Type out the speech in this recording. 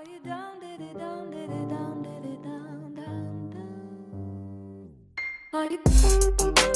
Are you down, did it down, did it down, did it down, down, down? Are you